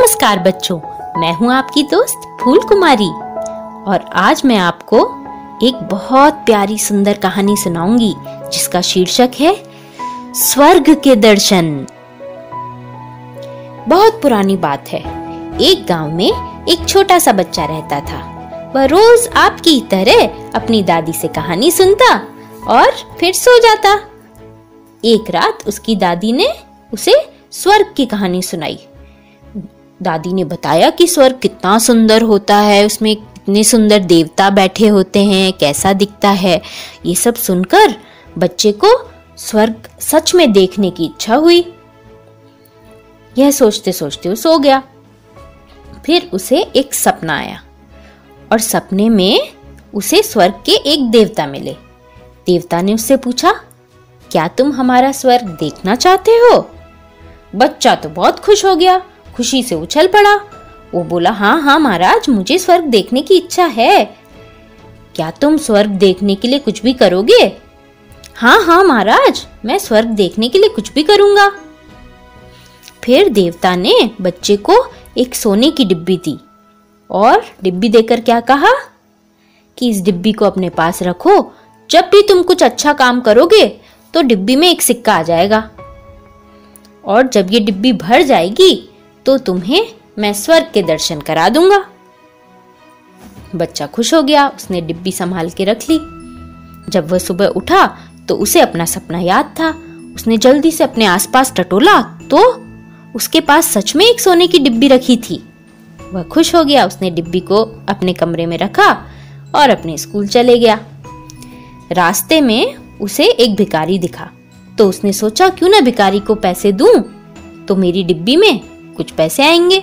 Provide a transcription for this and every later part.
नमस्कार बच्चों, मैं हूँ आपकी दोस्त फूल कुमारी। और आज मैं आपको एक बहुत प्यारी सुंदर कहानी सुनाऊँगी, जिसका शीर्षक है, स्वर्ग के दर्शन। बहुत पुरानी बात है, एक गाँव में एक छोटा सा बच्चा रहता था। वह रोज आपकी तरह अपनी दादी से कहानी सुनता और फिर सो जाता। एक रात उसकी दादी ने उसे स्वर्ग की कहानी सुनाई। दादी ने बताया कि स्वर्ग कितना सुंदर होता है, उसमें कितने सुंदर देवता बैठे होते हैं, कैसा दिखता है। ये सब सुनकर बच्चे को स्वर्ग सच में देखने की इच्छा हुई। यह सोचते सोचते वो सो गया। फिर उसे एक सपना आया और सपने में उसे स्वर्ग के एक देवता मिले। देवता ने उससे पूछा, क्या तुम हमारा स्वर्ग देखना चाहते हो? बच्चा तो बहुत खुश हो गया। खुशी से उछल पड़ा। वो बोला हाँ हाँ महाराज, मुझे स्वर्ग देखने की इच्छा है। क्या तुम स्वर्ग देखने के लिए कुछ भी करोगे? हाँ हाँ महाराज, मैं स्वर्ग देखने के लिए कुछ भी करूँगा। फिर देवता ने बच्चे को एक सोने की डिब्बी दी और डिब्बी देकर क्या कहा? कि इस डिब्बी को अपने पास रखो। जब भी तुम कुछ अच्छा काम करोगे तो डिब्बी में एक सिक्का आ जाएगा। और जब ये डिब्बी भर जाएगी तो तुम्हें मैं स्वर्ग के दर्शन करा दूँगा। बच्चा खुश हो गया, उसने डिब्बी संभाल के रख ली। जब वह सुबह उठा तो उसे अपना सपना याद था। उसने जल्दी से अपने आसपास टटोला तो उसके पास सच में एक सोने की डिब्बी रखी थी। वह खुश हो गया, उसने डिब्बी को अपने कमरे में रखा और अपने स्कूल चले गया। रास्ते में उसे एक भिकारी दिखा। तो उसने सोचा, क्यों ना भिकारी को पैसे दूँ? तो मेरी डिब्बी में कुछ पैसे आएँगे।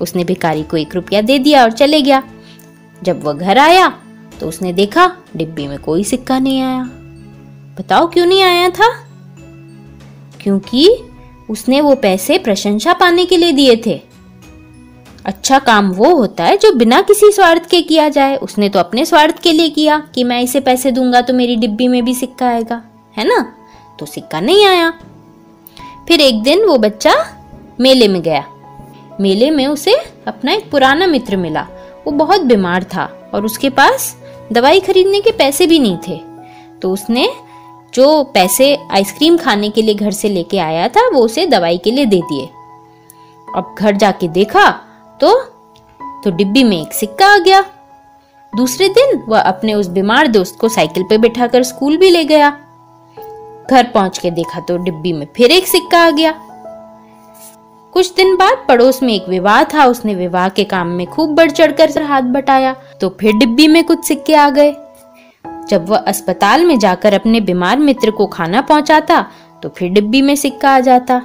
उसने भिकारी को एक रुपया दे दिया और चले गया। जब वह घर आया तो उसने देखा डिब्बी में कोई सिक्का नहीं आया। बताओ क्यों नहीं आया था? क्योंकि उसने वो पैसे प्रशंसा पाने के लिए दिए थे। अच्छा काम वो होता है जो बिना किसी स्वार्थ के किया जाए। उसने तो अपने स्वार्थ के लिए किया कि मैं इसे पैसे दूँगा तो मेरी डिब्बी में भी सिक्का आएगा, है ना? तो सिक्का नहीं आया। फिर एक दिन वो बच्चा मेले में गया। मेले में उसे अपना एक पुराना मित्र मिला। वो बहुत बीमार था और उसके पास दवाई खरीदने के पैसे भी नहीं थे। तो उसने जो पैसे आइसक्रीम खाने के लिए घर से लेके आया था, वो उसे दवाई के लिए दे दिए। अब घर जाके देखा तो तो डिब्बी में एक सिक्का आ गया। दूसरे दिन वह अपने उस बीमार दोस्त को साइकिल पे बिठाकर स्कूल भी ले गया। घर पहुँच के देखा तो डिब्बी में फिर एक सिक्का आ गया। कुछ दिन बाद पड़ोस में एक विवाह था, उसने विवाह के काम में खूब बढ़ चढ़ कर हाथ बटाया तो फिर डिब्बी में कुछ सिक्के आ गए। जब वह अस्पताल में जाकर अपने बीमार मित्र को खाना पहुंचाता तो फिर डिब्बी में सिक्का आ जाता।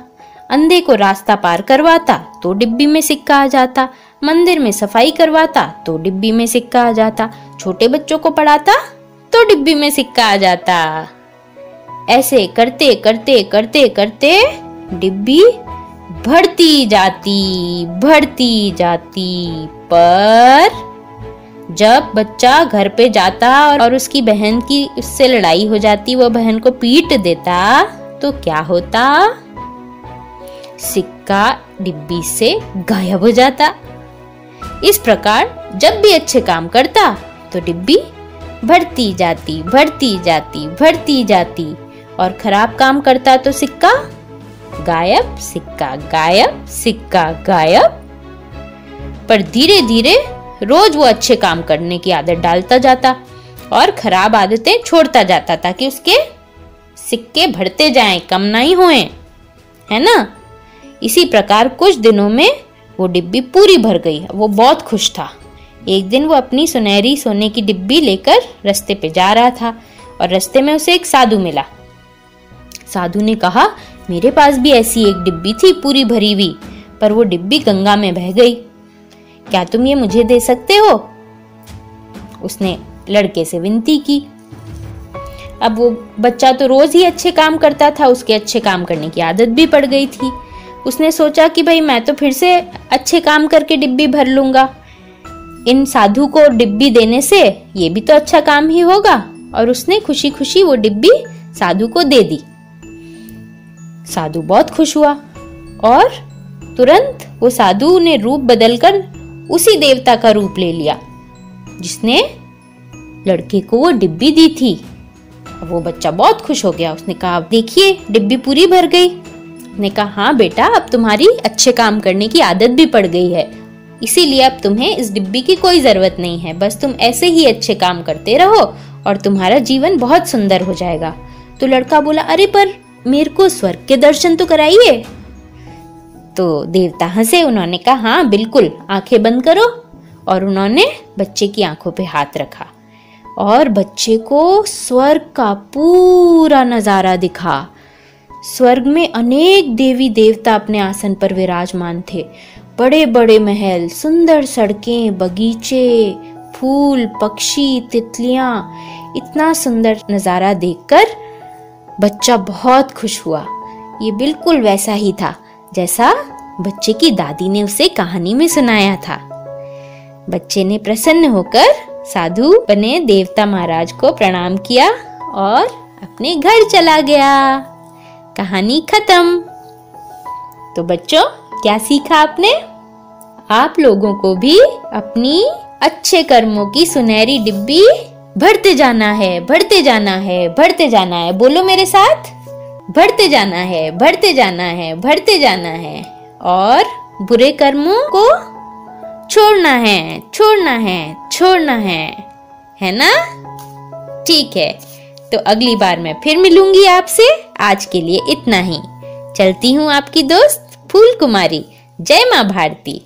अंधे को रास्ता पार करवाता तो डिब्बी में सिक्का आ जाता। मंदिर में सफ़ाई करवाता तो डिब्बी में सिक्का आ जाता। छोटे बच्चों को पढ़ाता तो डिब्बी में सिक्का आ जाता। ऐसे करते करते करते करते डिब्बी बढ़ती जाती बढ़ती जाती। पर जब बच्चा घर पे जाता और उसकी बहन की उससे लड़ाई हो जाती, वो बहन को पीट देता तो क्या होता? सिक्का डिब्बी से गायब हो जाता। इस प्रकार जब भी अच्छे काम करता तो डिब्बी भरती जाती भरती जाती भरती जाती। और खराब काम करता तो सिक्का गायब, सिक्का गायब सिक्का गायब। पर धीरे धीरे रोज वो अच्छे काम करने की आदत डालता जाता और खराब आदतें छोड़ता जाता ताकि उसके सिक्के भरते जाएँ, कम नहीं हुए। है ना? इसी प्रकार कुछ दिनों में वो डिब्बी पूरी भर गई। वो बहुत खुश था। एक दिन वो अपनी सुनहरी सोने की डिब्बी लेकर रास्ते पे जा रहा था और रास्ते में उसे एक साधु मिला। साधु ने कहा मेरे पास भी ऐसी एक डिब्बी थी पूरी भरी हुई, पर वो डिब्बी गंगा में बह गई। क्या तुम ये मुझे दे सकते हो? उसने लड़के से विनती की। अब वो बच्चा तो रोज ही अच्छे काम करता था, उसके अच्छे काम करने की आदत भी पड़ गई थी। उसने सोचा कि भाई मैं तो फिर से अच्छे काम करके डिब्बी भर लूँगा। इन साधु को डिब्बी देने से ये भी तो अच्छा काम ही होगा, और उसने खुशी खुशी वो डिब्बी साधु को दे दी। साधु बहुत खुश हुआ और तुरंत वो साधु ने रूप बदलकर उसी देवता का रूप ले लिया, जिसने लड़के को वो डिब्बी दी थी। वो बच्चा बहुत खुश हो गया। उसने कहा देखिए, डिब्बी पूरी भर गई। ने कहा हाँ बेटा, अब तुम्हारी अच्छे काम करने की आदत भी पड़ गई है। इसीलिए अब तुम्हें इस डिब्बी की कोई ज़रूरत नहीं है। बस तुम ऐसे ही अच्छे काम करते रहो और तुम्हारा जीवन बहुत सुंदर हो जाएगा। तो लड़का बोला, अरे पर मेरे को स्वर्ग के दर्शन तो कराइए। तो देवता हंसे, उन्होंने कहा हाँ बिल्कुल, आँखें बंद करो। और उन्होंने बच्चे की आँखों पे हाथ रखा और बच्चे को स्वर्ग का पूरा नज़ारा दिखा। स्वर्ग में अनेक देवी देवता अपने आसन पर विराजमान थे। बड़े बड़े महल, सुंदर सड़कें, बगीचे, फूल, पक्षी, तितलियाँ, इतना सुंदर नज़ारा देखकर बच्चा बहुत खुश हुआ। ये बिल्कुल वैसा ही था, जैसा बच्चे की दादी ने उसे कहानी में सुनाया था। बच्चे ने प्रसन्न होकर साधु बने देवता महाराज को प्रणाम किया और अपने घर चला गया। कहानी खत्म। तो बच्चों, क्या सीखा आपने? आप लोगों को भी अपनी अच्छे कर्मों की सुनहरी डिब्बी भरते जाना है भरते जाना है भरते जाना है। बोलो मेरे साथ। भरते जाना है भरते जाना है भरते जाना है। और बुरे कर्मों को छोड़ना है छोड़ना है छोड़ना है। है ना? ठीक है। तो अगली बार मैं फिर मिलूँगी आपसे। आज के लिए इतना ही। चलती हूँ आपकी दोस्त फूल कुमारी जय माँ भारती।